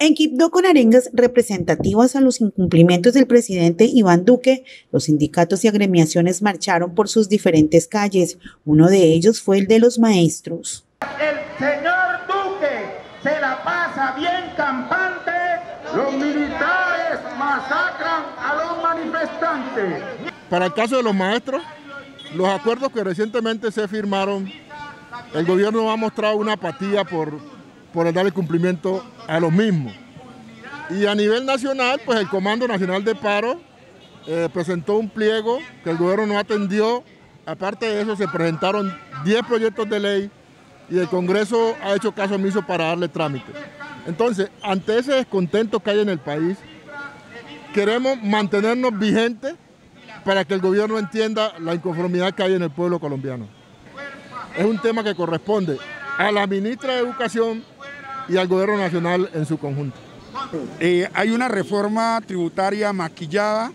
En Quibdó, con arengas representativas a los incumplimientos del presidente Iván Duque, los sindicatos y agremiaciones marcharon por sus diferentes calles. Uno de ellos fue el de los maestros. El señor Duque se la pasa bien campante. Los militares masacran a los manifestantes. Para el caso de los maestros, los acuerdos que recientemente se firmaron, el gobierno ha mostrado una apatía por por darle cumplimiento a los mismos. Y a nivel nacional, pues el Comando Nacional de Paro eh, presentó un pliego que el gobierno no atendió. Aparte de eso, se presentaron 10 proyectos de ley y el Congreso ha hecho caso omiso para darle trámite. Entonces, ante ese descontento que hay en el país, queremos mantenernos vigentes para que el gobierno entienda la inconformidad que hay en el pueblo colombiano. Es un tema que corresponde a la ministra de Educación y al gobierno nacional en su conjunto. Eh, hay una reforma tributaria maquillada,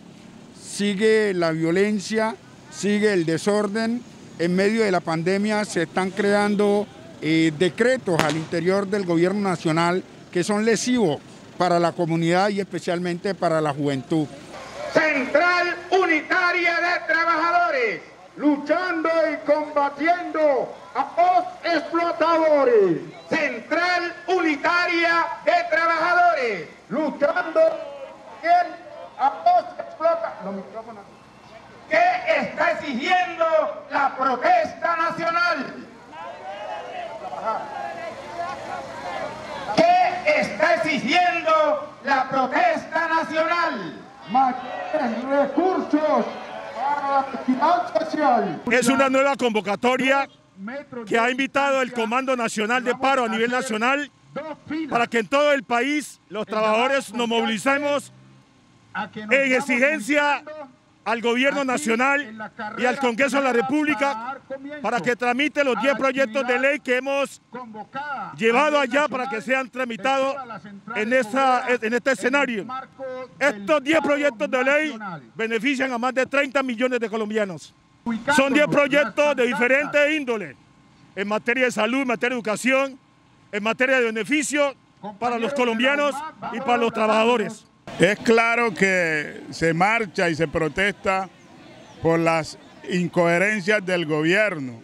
sigue la violencia, sigue el desorden. En medio de la pandemia se están creando eh, decretos al interior del gobierno nacional que son lesivos para la comunidad y especialmente para la juventud. Central Unitaria de Trabajadores, luchando y combatiendo a los explotadores. Central Unitaria de Trabajadores, luchando a los explotadores. ¿Qué está exigiendo la protesta nacional? ¿Qué está exigiendo la protesta nacional? Mayores recursos. Es una nueva convocatoria que ha invitado el Comando Nacional de Paro a nivel nacional para que en todo el país los trabajadores nos movilicemos en exigencia al gobierno nacional y al Congreso de la República para que tramite los 10 proyectos de ley que hemos llevado allá para que sean tramitados en, este escenario. Estos 10 proyectos de ley benefician a más de 30 millones de colombianos. Son 10 proyectos de diferentes índoles, en materia de salud, en materia de educación, en materia de beneficio para los colombianos y para los trabajadores. Es claro que se marcha y se protesta por las incoherencias del gobierno,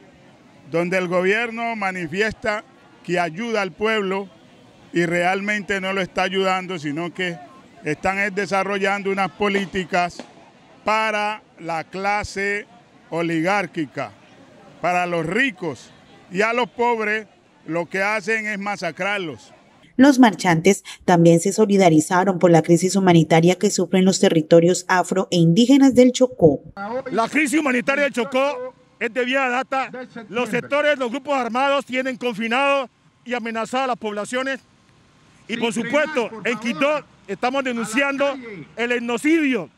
donde el gobierno manifiesta que ayuda al pueblo y realmente no lo está ayudando, sino que están desarrollando unas políticas para la clase oligárquica para los ricos y a los pobres lo que hacen es masacrarlos. Los marchantes también se solidarizaron por la crisis humanitaria que sufren los territorios afro e indígenas del Chocó. La crisis humanitaria del Chocó es de vía data. Los sectores, los grupos armados tienen confinado y amenazado a las poblaciones. Y por supuesto, en Quito estamos denunciando el etnocidio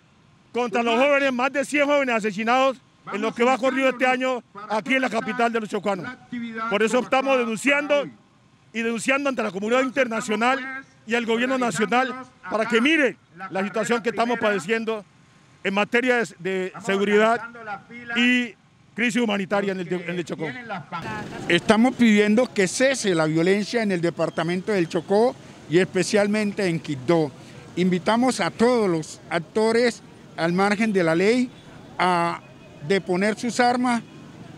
contra los jóvenes, más de 100 jóvenes asesinados en lo que va corrido este año aquí en la capital de los chocuanos. Por eso estamos denunciando y denunciando ante la comunidad internacional y el gobierno nacional para que mire la situación que estamos padeciendo en materia de, seguridad y crisis humanitaria en el, Chocó. Estamos pidiendo que cese la violencia en el departamento del Chocó y especialmente en Quito. Invitamos a todos los actores al margen de la ley a de poner sus armas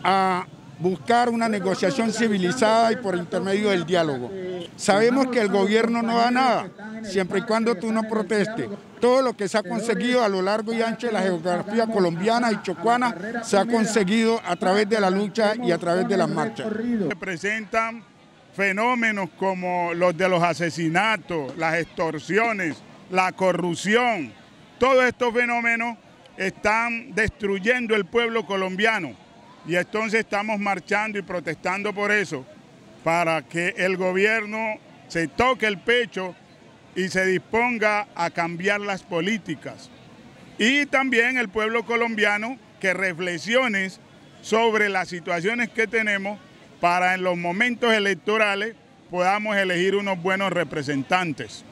a buscar una negociación civilizada y por intermedio del diálogo. Sabemos que el gobierno no da nada, siempre y cuando tú no protestes. Todo lo que se ha conseguido a lo largo y ancho de la geografía colombiana y chocuana se ha conseguido a través de la lucha y a través de las marchas. Se presentan fenómenos como los de los asesinatos, las extorsiones, la corrupción, todos estos fenómenos están destruyendo el pueblo colombiano y entonces estamos marchando y protestando por eso, para que el gobierno se toque el pecho y se disponga a cambiar las políticas. Y también el pueblo colombiano que reflexione sobre las situaciones que tenemos para en los momentos electorales podamos elegir unos buenos representantes.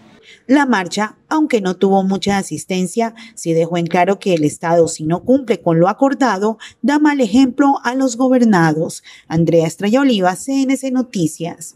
La marcha, aunque no tuvo mucha asistencia, sí dejó en claro que el Estado, si no cumple con lo acordado, da mal ejemplo a los gobernados. Andrea Estrella Oliva, CNC Noticias.